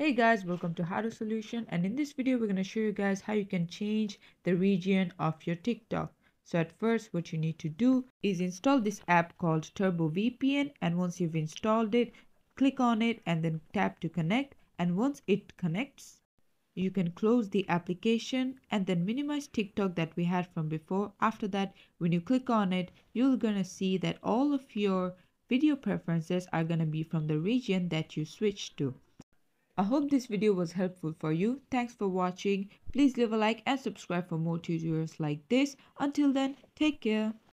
Hey guys, welcome to How to Solution and in this video we're going to show you guys how you can change the region of your TikTok. So at first what you need to do is install this app called Turbo VPN and once you've installed it, click on it and then tap to connect and once it connects, you can close the application and then minimize TikTok that we had from before. After that, when you click on it, you're going to see that all of your video preferences are going to be from the region that you switched to. I hope this video was helpful for you. Thanks for watching. Please leave a like and subscribe for more tutorials like this. Until then, take care.